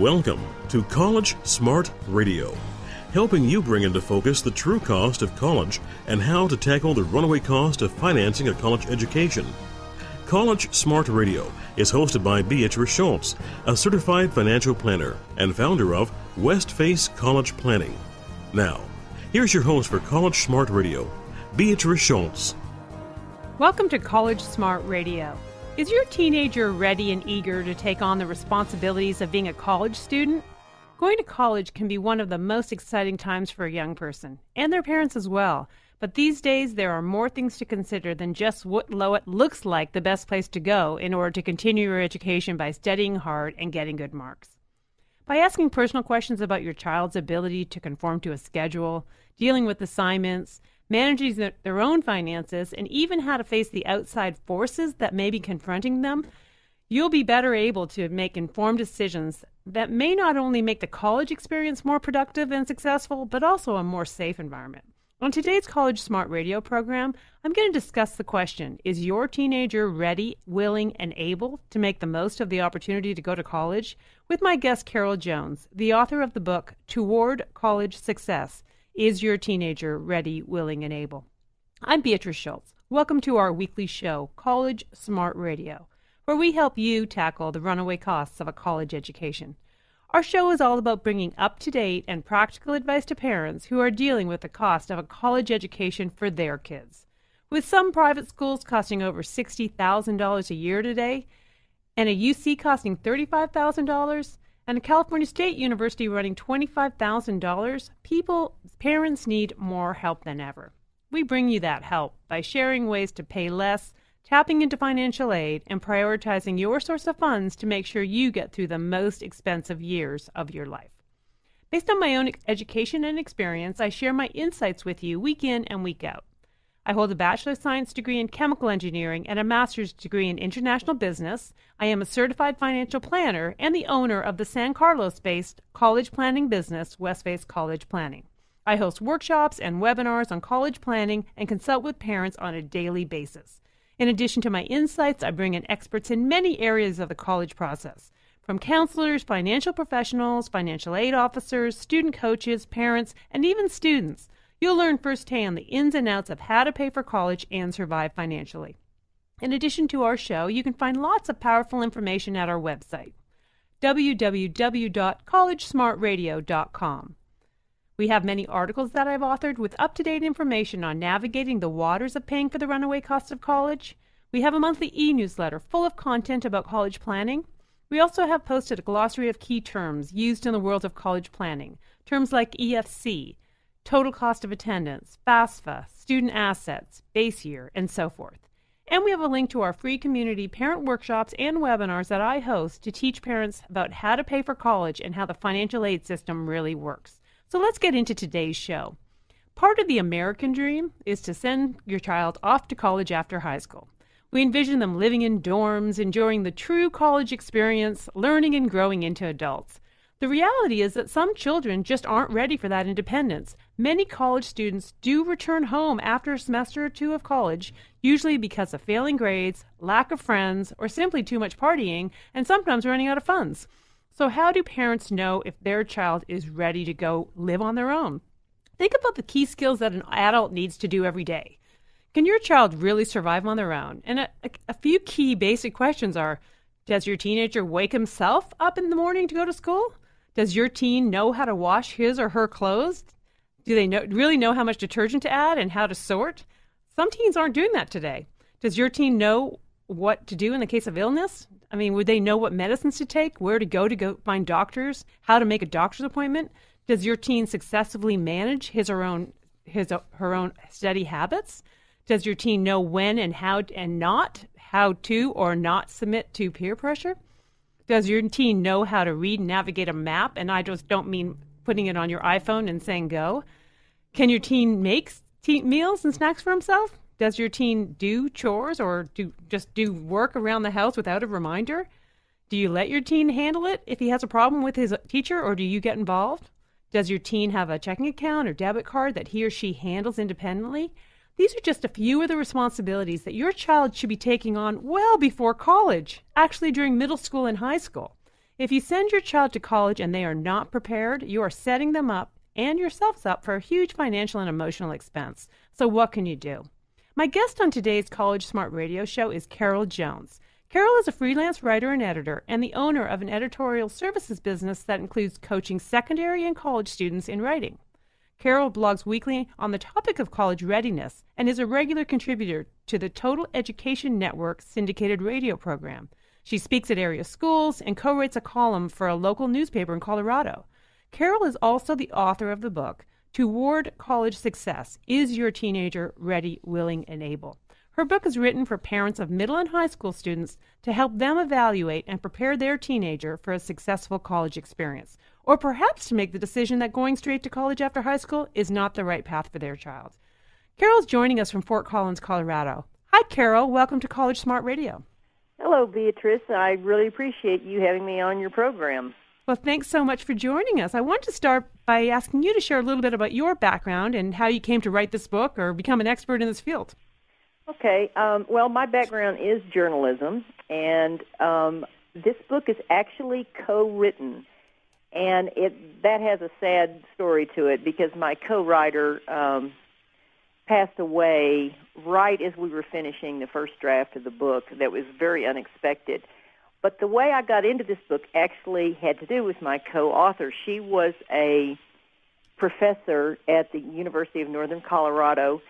Welcome to College Smart Radio, helping you bring into focus the true cost of college and how to tackle the runaway cost of financing a college education. College Smart Radio is hosted by Beatrice Schultz, a certified financial planner and founder of Westface College Planning. Now, here's your host for College Smart Radio, Beatrice Schultz. Welcome to College Smart Radio. Is your teenager ready and eager to take on the responsibilities of being a college student? Going to college can be one of the most exciting times for a young person, and their parents as well. But these days, there are more things to consider than just what Lowett looks like the best place to go in order to continue your education by studying hard and getting good marks. By asking personal questions about your child's ability to conform to a schedule, dealing with assignments, managing their own finances, and even how to face the outside forces that may be confronting them, you'll be better able to make informed decisions that may not only make the college experience more productive and successful, but also a more safe environment. On today's College Smart Radio program, I'm going to discuss the question Is your teenager ready, willing, and able to make the most of the opportunity to go to college? with my guest, Carol Jones, the author of the book Toward College Success is your teenager ready, willing, and able? I'm Beatrice Schultz. Welcome to our weekly show, College Smart Radio, where we help you tackle the runaway costs of a college education. Our show is all about bringing up to date and practical advice to parents who are dealing with the cost of a college education for their kids. With some private schools costing over $60,000 a year today, and a UC costing $35,000, and a California State University running $25,000, people, parents need more help than ever. We bring you that help by sharing ways to pay less, tapping into financial aid, and prioritizing your source of funds to make sure you get through the most expensive years of your life. Based on my own education and experience, I share my insights with you week in and week out. I hold a Bachelor of Science degree in Chemical Engineering and a Master's degree in International Business. I am a certified financial planner and the owner of the San Carlos based college planning business, West Face College Planning. I host workshops and webinars on college planning and consult with parents on a daily basis. In addition to my insights, I bring in experts in many areas of the college process from counselors, financial professionals, financial aid officers, student coaches, parents, and even students. You'll learn firsthand the ins and outs of how to pay for college and survive financially. In addition to our show, you can find lots of powerful information at our website, www.collegesmartradio.com. We have many articles that I've authored with up to date information on navigating the waters of paying for the runaway cost of college. We have a monthly e newsletter full of content about college planning. We also have posted a glossary of key terms used in the world of college planning, terms like EFC, total cost of attendance, FAFSA, student assets, base year, and so forth. And we have a link to our free community parent workshops and webinars that I host to teach parents about how to pay for college and how the financial aid system really works. So let's get into today's show. Part of the American dream is to send your child off to college after high school. We envision them living in dorms, enjoying the true college experience, learning and growing into adults. The reality is that some children just aren't ready for that independence. Many college students do return home after a semester or two of college, usually because of failing grades, lack of friends, or simply too much partying, and sometimes running out of funds. So, how do parents know if their child is ready to go live on their own? Think about the key skills that an adult needs to do every day. Can your child really survive on their own? And a, a, a few key basic questions are Does your teenager wake himself up in the morning to go to school? Does your teen know how to wash his or her clothes? Do they know, really know how much detergent to add and how to sort? Some teens aren't doing that today. Does your teen know what to do in the case of illness? I mean, would they know what medicines to take, where to go to go find doctors, how to make a doctor's appointment? Does your teen successfully manage his or own his her own study habits? Does your teen know when and how and not how to or not submit to peer pressure? Does your teen know how to read and navigate a map? And I just don't mean putting it on your iPhone and saying go. Can your teen make teen meals and snacks for himself? Does your teen do chores or do just do work around the house without a reminder? Do you let your teen handle it if he has a problem with his teacher or do you get involved? Does your teen have a checking account or debit card that he or she handles independently? These are just a few of the responsibilities that your child should be taking on well before college, actually during middle school and high school. If you send your child to college and they are not prepared, you are setting them up and yourselves up for a huge financial and emotional expense. So, what can you do? My guest on today's College Smart Radio show is Carol Jones. Carol is a freelance writer and editor and the owner of an editorial services business that includes coaching secondary and college students in writing. Carol blogs weekly on the topic of college readiness and is a regular contributor to the Total Education Network syndicated radio program. She speaks at area schools and co writes a column for a local newspaper in Colorado. Carol is also the author of the book, Toward College Success Is Your Teenager Ready, Willing, and Able? Her book is written for parents of middle and high school students to help them evaluate and prepare their teenager for a successful college experience, or perhaps to make the decision that going straight to college after high school is not the right path for their child. Carol's joining us from Fort Collins, Colorado. Hi, Carol. Welcome to College Smart Radio. Hello, Beatrice. I really appreciate you having me on your program. Well, thanks so much for joining us. I want to start by asking you to share a little bit about your background and how you came to write this book or become an expert in this field. Okay. Um, well, my background is journalism, and um, this book is actually co-written, and it that has a sad story to it because my co-writer um, passed away right as we were finishing the first draft of the book. That was very unexpected. But the way I got into this book actually had to do with my co-author. She was a professor at the University of Northern Colorado,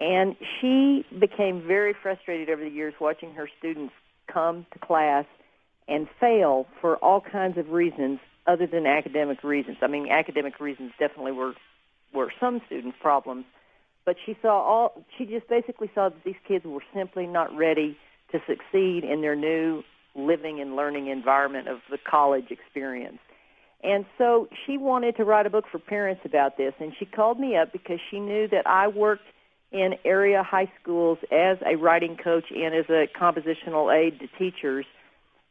and she became very frustrated over the years watching her students come to class and fail for all kinds of reasons other than academic reasons. I mean, academic reasons definitely were were some students' problems, but she saw all she just basically saw that these kids were simply not ready to succeed in their new living and learning environment of the college experience. And so she wanted to write a book for parents about this and she called me up because she knew that I worked in area high schools as a writing coach and as a compositional aid to teachers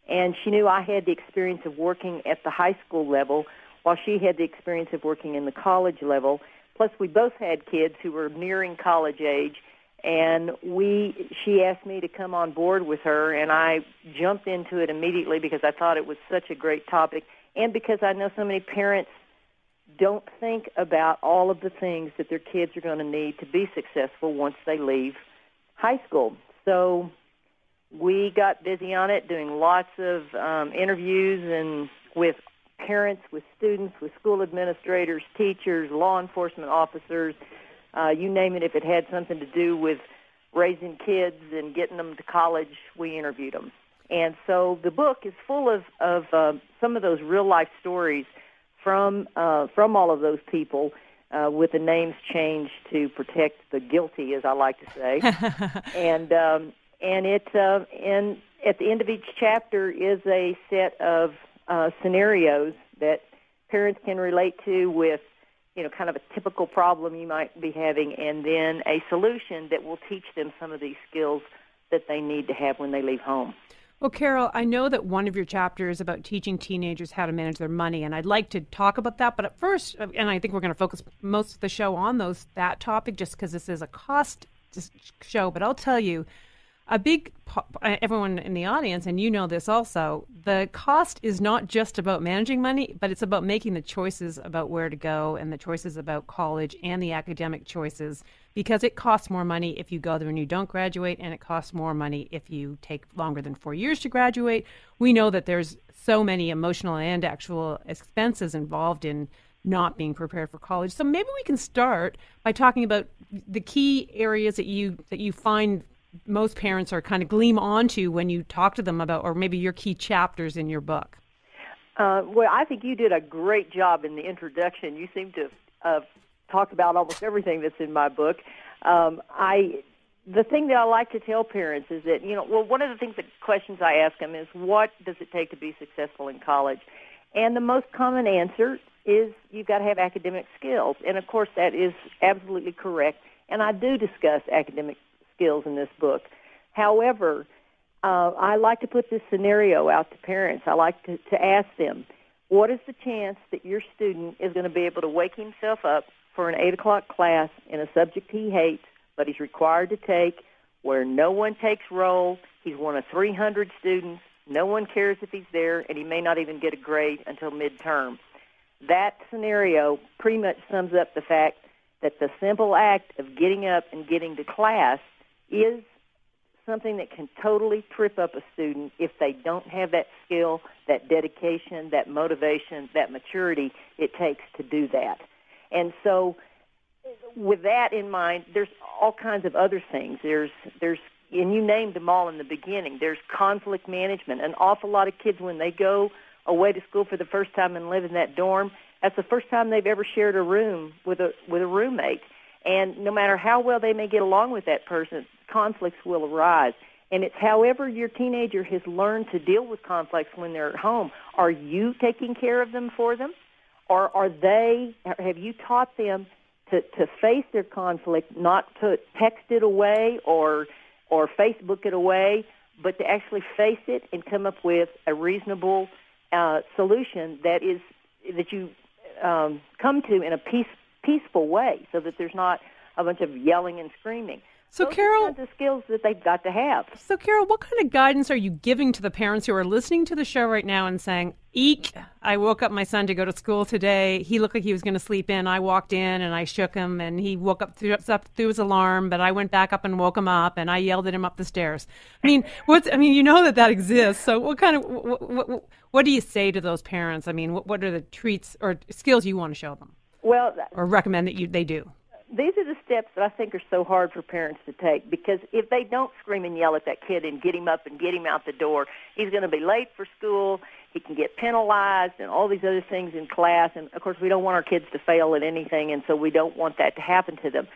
and she knew I had the experience of working at the high school level while she had the experience of working in the college level Plus, we both had kids who were nearing college age, and we she asked me to come on board with her, and I jumped into it immediately because I thought it was such a great topic, and because I know so many parents don't think about all of the things that their kids are going to need to be successful once they leave high school. So we got busy on it, doing lots of um, interviews and with parents, with students, with school administrators, teachers, law enforcement officers, uh, you name it. If it had something to do with raising kids and getting them to college, we interviewed them. And so the book is full of, of uh, some of those real life stories from uh, from all of those people, uh, with the names changed to protect the guilty, as I like to say. and um, and it uh, and at the end of each chapter is a set of uh, scenarios that parents can relate to with you know kind of a typical problem you might be having and then a solution that will teach them some of these skills that they need to have when they leave home well, Carol, I know that one of your chapters is about teaching teenagers how to manage their money, and I'd like to talk about that. But at first, and I think we're going to focus most of the show on those that topic, just because this is a cost show. But I'll tell you, a big uh, everyone in the audience and you know this also the cost is not just about managing money but it's about making the choices about where to go and the choices about college and the academic choices because it costs more money if you go there and you don't graduate and it costs more money if you take longer than 4 years to graduate we know that there's so many emotional and actual expenses involved in not being prepared for college. So maybe we can start by talking about the key areas that you that you find most parents are kind of gleam onto when you talk to them about, or maybe your key chapters in your book? Uh, well, I think you did a great job in the introduction. You seem to uh, talk about almost everything that's in my book. Um, I the thing that I like to tell parents is that you know, well, one of the things, the questions I ask them is, what does it take to be successful in college? And the most common answer is you've got to have academic skills, and of course that is absolutely correct. And I do discuss academic skills in this book. However, uh, I like to put this scenario out to parents. I like to, to ask them, what is the chance that your student is going to be able to wake himself up for an 8 o'clock class in a subject he hates, but he's required to take, where no one takes roll? He's one of 300 students. No one cares if he's there, and he may not even get a grade until midterm. That scenario pretty much sums up the fact that the simple act of getting up and getting to class is something that can totally trip up a student if they don't have that skill, that dedication, that motivation, that maturity it takes to do that. And so with that in mind, there's all kinds of other things. There's there's and you named them all in the beginning. There's conflict management. An awful lot of kids when they go away to school for the first time and live in that dorm, that's the first time they've ever shared a room with a with a roommate. And no matter how well they may get along with that person, conflicts will arise. And it's however your teenager has learned to deal with conflicts when they're at home. Are you taking care of them for them? Or are they, have you taught them to, to face their conflict, not to text it away or, or Facebook it away, but to actually face it and come up with a reasonable uh, solution that is that you um, come to in a peace, peaceful way, so that there's not a bunch of yelling and screaming. So, Those Carol, are the skills that they've got to have. So, Carol, what kind of guidance are you giving to the parents who are listening to the show right now and saying, "Eek! I woke up my son to go to school today. He looked like he was going to sleep in. I walked in and I shook him, and he woke up through, up through his alarm. But I went back up and woke him up, and I yelled at him up the stairs. I mean, what's? I mean, you know that that exists. So, what kind of what, what, what do you say to those parents? I mean, what, what are the treats or skills you want to show them, Well, or recommend that you they do? These are the steps that I think are so hard for parents to take because if they don't scream and yell at that kid and get him up and get him out the door, he's going to be late for school. He can get penalized and all these other things in class. And of course, we don't want our kids to fail at anything, and so we don't want that to happen to them.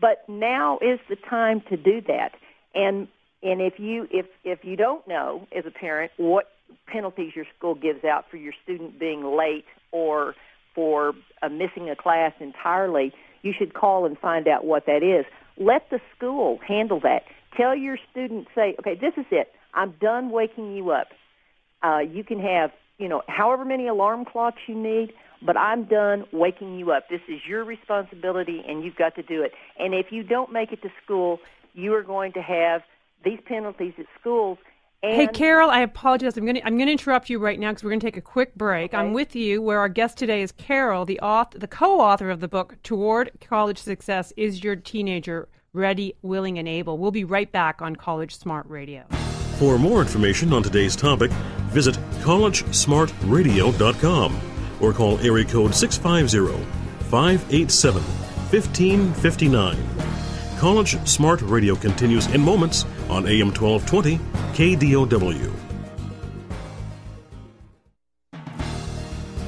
But now is the time to do that. And and if you if if you don't know as a parent what penalties your school gives out for your student being late or for uh, missing a class entirely, you should call and find out what that is. Let the school handle that. Tell your student, say, okay, this is it. I'm done waking you up. Uh, you can have, you know, however many alarm clocks you need, but I'm done waking you up. This is your responsibility, and you've got to do it. And if you don't make it to school, you are going to have these penalties at schools. And Hey, Carol, I apologize. I'm going to I'm going to interrupt you right now because we're going to take a quick break. I'm with you, where our guest today is Carol, the author, the co-author of the book "Toward College Success: Is Your Teenager Ready, Willing, and Able?" We'll be right back on College Smart Radio. For more information on today's topic, visit collegesmartradio.com or call area code 650-587-1559. College Smart Radio continues in moments on AM 1220 KDOW.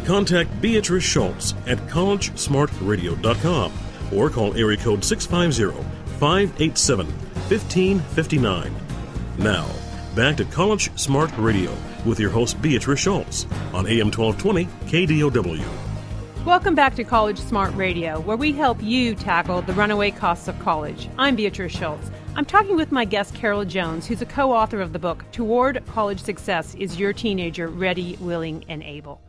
Contact Beatrice Schultz at collegesmartradio.com or call area code 650-587-1559. Now, back to College Smart Radio with your host Beatrice Schultz on AM 1220 KDOW. Welcome back to College Smart Radio, where we help you tackle the runaway costs of college. I'm Beatrice Schultz. I'm talking with my guest, Carol Jones, who's a co author of the book, Toward College Success Is Your Teenager Ready, Willing, and Able?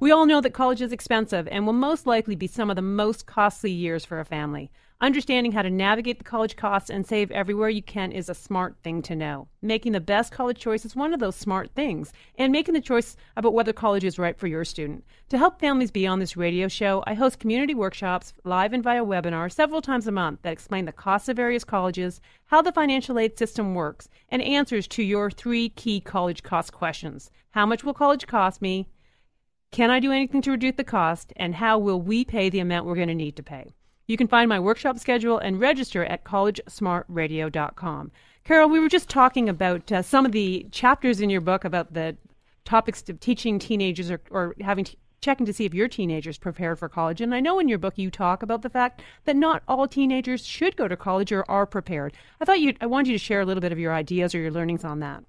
We all know that college is expensive and will most likely be some of the most costly years for a family. Understanding how to navigate the college costs and save everywhere you can is a smart thing to know. Making the best college choice is one of those smart things, and making the choice about whether college is right for your student. To help families be on this radio show, I host community workshops, live and via webinar, several times a month that explain the costs of various colleges, how the financial aid system works, and answers to your three key college cost questions. How much will college cost me? Can I do anything to reduce the cost? And how will we pay the amount we're going to need to pay? You can find my workshop schedule and register at collegesmartradio.com. Carol, we were just talking about uh, some of the chapters in your book about the topics of teaching teenagers or, or having t- checking to see if your teenagers prepared for college. And I know in your book you talk about the fact that not all teenagers should go to college or are prepared. I thought you I wanted you to share a little bit of your ideas or your learnings on that.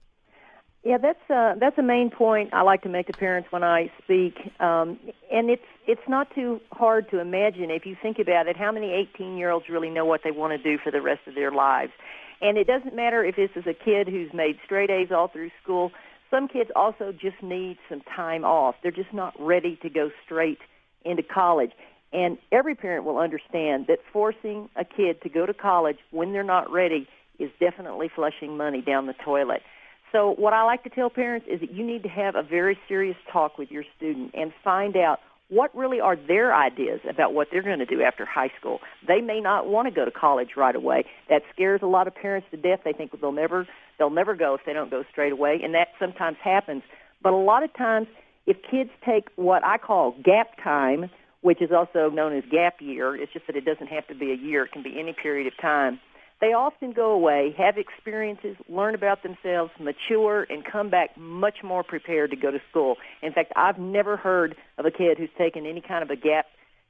Yeah, that's uh, that's a main point I like to make to parents when I speak, um, and it's it's not too hard to imagine if you think about it. How many 18-year-olds really know what they want to do for the rest of their lives? And it doesn't matter if this is a kid who's made straight A's all through school. Some kids also just need some time off. They're just not ready to go straight into college. And every parent will understand that forcing a kid to go to college when they're not ready is definitely flushing money down the toilet. So what I like to tell parents is that you need to have a very serious talk with your student and find out what really are their ideas about what they're going to do after high school. They may not want to go to college right away. That scares a lot of parents to death. They think they'll never they'll never go if they don't go straight away, and that sometimes happens. But a lot of times if kids take what I call gap time, which is also known as gap year, it's just that it doesn't have to be a year, it can be any period of time they often go away, have experiences, learn about themselves, mature, and come back much more prepared to go to school. In fact, I've never heard of a kid who's taken any kind of a gap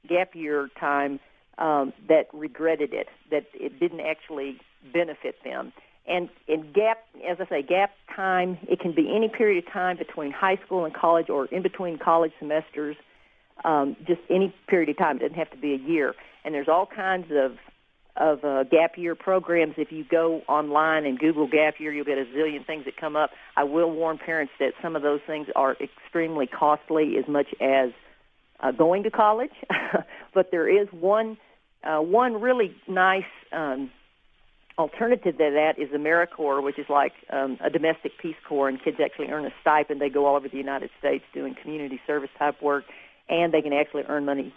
gap year time um, that regretted it, that it didn't actually benefit them. And in gap, as I say, gap time, it can be any period of time between high school and college or in between college semesters, um, just any period of time. It doesn't have to be a year. And there's all kinds of of uh, gap year programs. If you go online and Google gap year, you'll get a zillion things that come up. I will warn parents that some of those things are extremely costly, as much as uh, going to college. but there is one uh, one really nice um, alternative to that is AmeriCorps, which is like um, a domestic Peace Corps, and kids actually earn a stipend. They go all over the United States doing community service type work, and they can actually earn money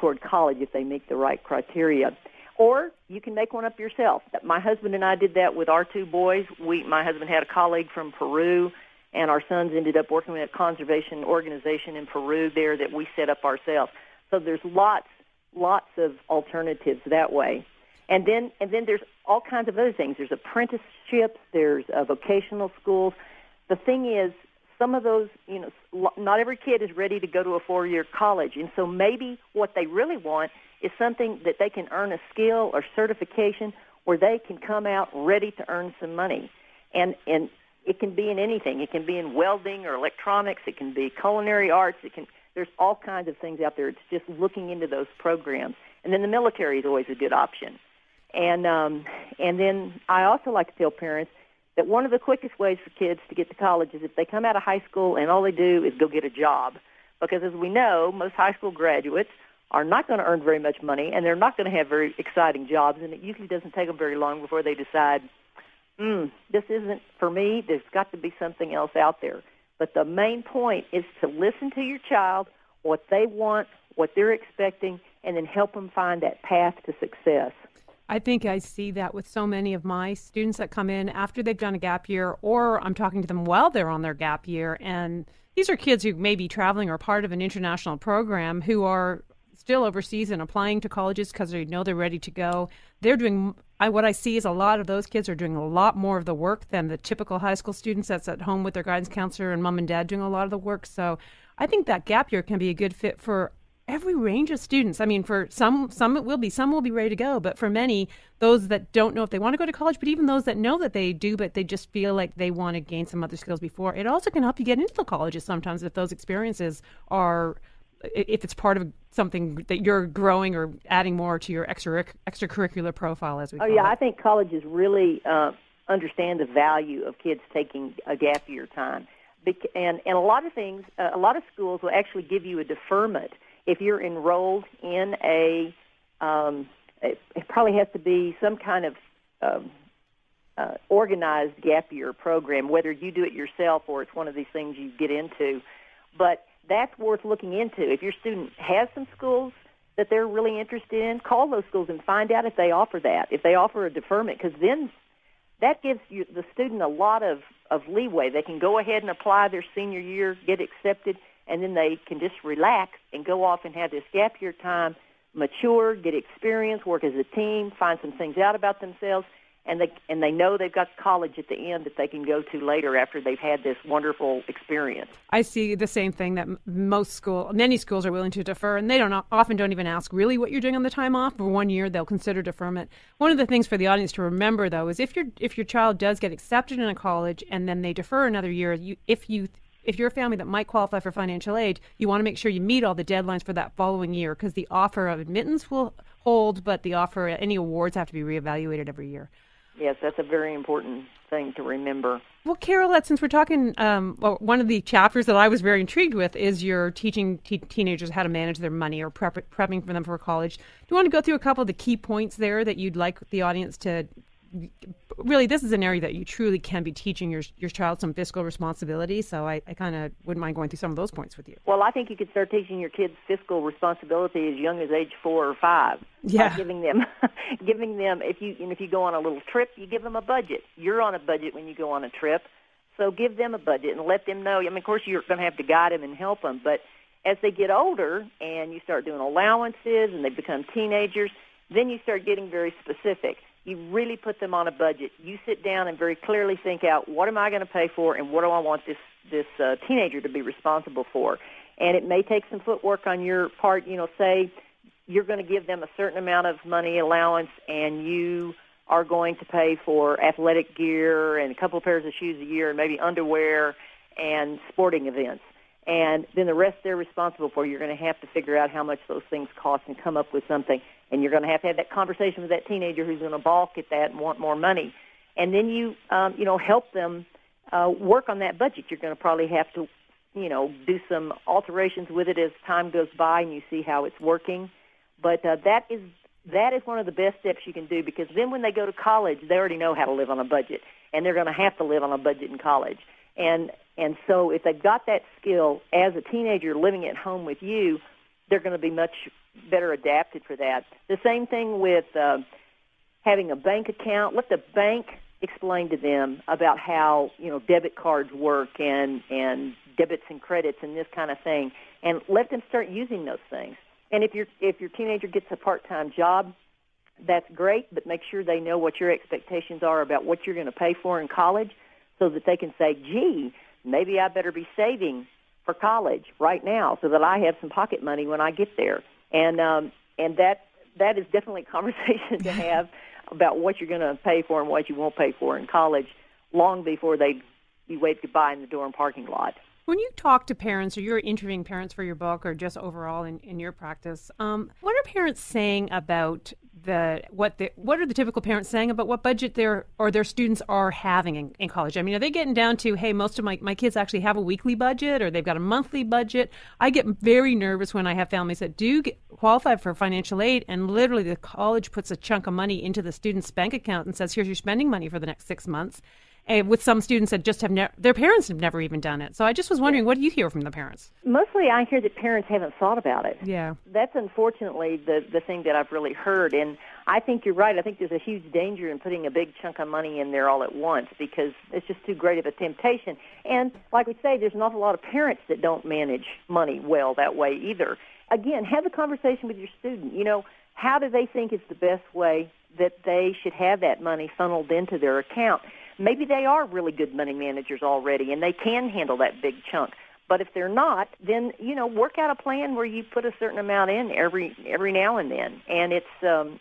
toward college if they meet the right criteria or you can make one up yourself. My husband and I did that with our two boys. We, my husband had a colleague from Peru, and our sons ended up working with a conservation organization in Peru there that we set up ourselves. So there's lots, lots of alternatives that way. And then, and then there's all kinds of other things. There's apprenticeships. There's uh, vocational schools. The thing is, some of those, you know, not every kid is ready to go to a four-year college, and so maybe what they really want is something that they can earn a skill or certification where they can come out ready to earn some money. And and it can be in anything. It can be in welding or electronics. It can be culinary arts. It can there's all kinds of things out there. It's just looking into those programs. And then the military is always a good option. And um, and then I also like to tell parents that one of the quickest ways for kids to get to college is if they come out of high school and all they do is go get a job. Because as we know, most high school graduates are not going to earn very much money and they're not going to have very exciting jobs and it usually doesn't take them very long before they decide mm, this isn't for me there's got to be something else out there but the main point is to listen to your child what they want what they're expecting and then help them find that path to success I think I see that with so many of my students that come in after they've done a gap year, or I'm talking to them while they're on their gap year. And these are kids who may be traveling or part of an international program who are still overseas and applying to colleges because they know they're ready to go. They're doing I, what I see is a lot of those kids are doing a lot more of the work than the typical high school students that's at home with their guidance counselor and mom and dad doing a lot of the work. So I think that gap year can be a good fit for every range of students. I mean, for some, some it will be, some will be ready to go, but for many, those that don't know if they want to go to college, but even those that know that they do, but they just feel like they want to gain some other skills before, it also can help you get into the colleges sometimes if those experiences are if it's part of something that you're growing or adding more to your extra extracurricular profile as we oh yeah it. i think colleges really uh, understand the value of kids taking a gap year time and and a lot of things uh, a lot of schools will actually give you a deferment if you're enrolled in a um, it, it probably has to be some kind of um, uh, organized gap year program whether you do it yourself or it's one of these things you get into but that's worth looking into. If your student has some schools that they're really interested in, call those schools and find out if they offer that, if they offer a deferment, because then that gives you the student a lot of, of leeway. They can go ahead and apply their senior year, get accepted, and then they can just relax and go off and have this gap year time, mature, get experience, work as a team, find some things out about themselves, and they and they know they've got college at the end that they can go to later after they've had this wonderful experience. I see the same thing that most school, many schools are willing to defer, and they don't often don't even ask really what you're doing on the time off. For one year, they'll consider deferment. One of the things for the audience to remember, though, is if your if your child does get accepted in a college and then they defer another year, you if you if you're a family that might qualify for financial aid, you want to make sure you meet all the deadlines for that following year because the offer of admittance will hold, but the offer any awards have to be reevaluated every year. Yes, that's a very important thing to remember. Well, Carol, since we're talking, um, well, one of the chapters that I was very intrigued with is your teaching te- teenagers how to manage their money or prep- prepping for them for college. Do you want to go through a couple of the key points there that you'd like the audience to really this is an area that you truly can be teaching your your child some fiscal responsibility. So I, I kind of wouldn't mind going through some of those points with you. Well, I think you could start teaching your kids fiscal responsibility as young as age four or five. Yeah, giving them, giving them if you and if you go on a little trip, you give them a budget. You're on a budget when you go on a trip, so give them a budget and let them know. I mean, of course, you're going to have to guide them and help them, but as they get older and you start doing allowances and they become teenagers, then you start getting very specific. You really put them on a budget. You sit down and very clearly think out what am I going to pay for and what do I want this this uh, teenager to be responsible for. And it may take some footwork on your part. You know, say you're going to give them a certain amount of money allowance and you are going to pay for athletic gear and a couple of pairs of shoes a year and maybe underwear and sporting events and then the rest they're responsible for. You're going to have to figure out how much those things cost and come up with something. And you're going to have to have that conversation with that teenager who's going to balk at that and want more money. And then you, um, you know, help them uh, work on that budget. You're going to probably have to, you know, do some alterations with it as time goes by and you see how it's working. But uh, that is that is one of the best steps you can do because then when they go to college, they already know how to live on a budget, and they're going to have to live on a budget in college. And and so if they've got that skill as a teenager living at home with you, they're going to be much better adapted for that. The same thing with uh, having a bank account. Let the bank explain to them about how you know debit cards work and and debits and credits and this kind of thing, and let them start using those things. And if your if your teenager gets a part-time job, that's great, but make sure they know what your expectations are about what you're going to pay for in college, so that they can say, "Gee, maybe I better be saving for college right now so that I have some pocket money when I get there. And um, and that that is definitely a conversation to have about what you're going to pay for and what you won't pay for in college long before they you wave goodbye in the dorm parking lot. When you talk to parents or you're interviewing parents for your book or just overall in, in your practice, um, what are parents saying about the what the what are the typical parents saying about what budget their or their students are having in, in college? I mean, are they getting down to hey, most of my, my kids actually have a weekly budget or they've got a monthly budget? I get very nervous when I have families that do get, qualify for financial aid and literally the college puts a chunk of money into the student's bank account and says, here's your spending money for the next six months uh, with some students that just have ne- their parents have never even done it. So I just was wondering, what do you hear from the parents? Mostly, I hear that parents haven't thought about it. Yeah, that's unfortunately the the thing that I've really heard, and I think you're right. I think there's a huge danger in putting a big chunk of money in there all at once because it's just too great of a temptation. And like we say, there's an awful lot of parents that don't manage money well that way either. Again, have a conversation with your student. You know, how do they think is the best way that they should have that money funneled into their account? Maybe they are really good money managers already and they can handle that big chunk. But if they're not, then you know work out a plan where you put a certain amount in every every now and then. And it's um,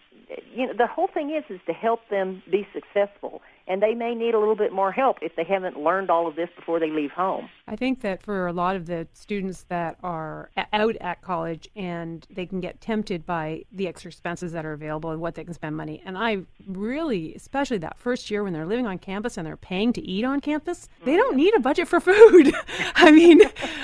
you know the whole thing is is to help them be successful and they may need a little bit more help if they haven't learned all of this before they leave home. I think that for a lot of the students that are out at college and they can get tempted by the extra expenses that are available and what they can spend money. And I really, especially that first year when they're living on campus and they're paying to eat on campus, they don't need a budget for food. I mean,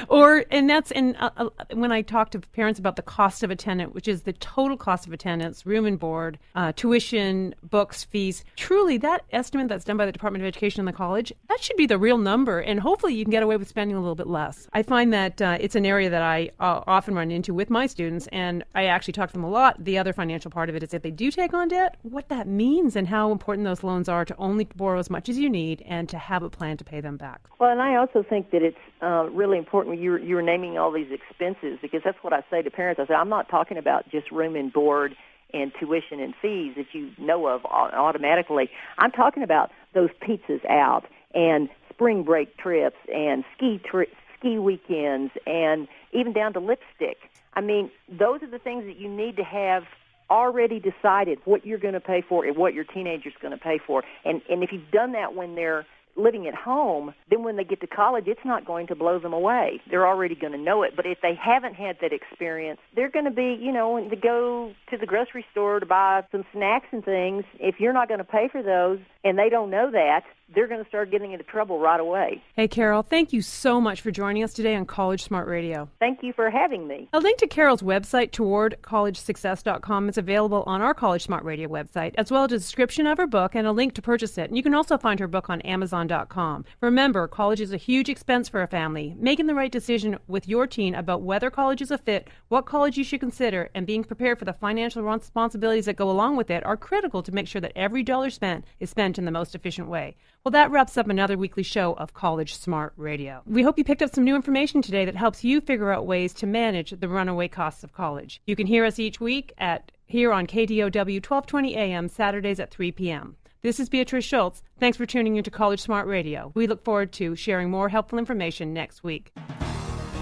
or, and that's, and uh, uh, when I talk to parents about the cost of attendance, which is the total cost of attendance, room and board, uh, tuition, books, fees, truly that estimate that's done by the Department of Education and the college, that should be the real number. And hopefully you can get away with spending a little bit less. I find that uh, it's an area that I uh, often run into with my students, and I actually talk to them a lot. The other financial part of it is if they do take on debt, what that means and how important those loans are to only borrow as much as you need and to have a plan to pay them back. Well, and I also think that it's uh, really important you're, you're naming all these expenses because that's what I say to parents. I say, I'm not talking about just room and board and tuition and fees that you know of automatically. I'm talking about those pizzas out and spring break trips and ski tri- ski weekends and even down to lipstick. I mean, those are the things that you need to have already decided what you're going to pay for and what your teenager's going to pay for. And and if you've done that when they're living at home, then when they get to college, it's not going to blow them away. They're already going to know it. But if they haven't had that experience, they're going to be, you know, to go to the grocery store to buy some snacks and things. If you're not going to pay for those, and they don't know that, they're going to start getting into trouble right away. Hey, Carol, thank you so much for joining us today on College Smart Radio. Thank you for having me. A link to Carol's website, towardcollegesuccess.com, is available on our College Smart Radio website, as well as a description of her book and a link to purchase it. And you can also find her book on Amazon.com. Remember, college is a huge expense for a family. Making the right decision with your teen about whether college is a fit, what college you should consider, and being prepared for the financial responsibilities that go along with it are critical to make sure that every dollar spent is spent in the most efficient way. Well, that wraps up another weekly show of College Smart Radio. We hope you picked up some new information today that helps you figure out ways to manage the runaway costs of college. You can hear us each week at here on KDOW 1220 AM Saturdays at 3 p.m. This is Beatrice Schultz. Thanks for tuning into College Smart Radio. We look forward to sharing more helpful information next week.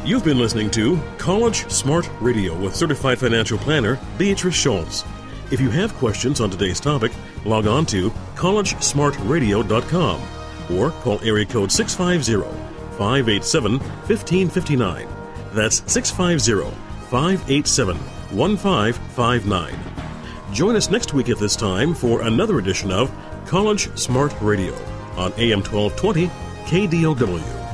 You've been listening to College Smart Radio with certified financial planner Beatrice Schultz. If you have questions on today's topic, log on to collegesmartradio.com or call area code 650-587-1559. That's 650-587-1559. Join us next week at this time for another edition of College Smart Radio on AM 1220 KDOW.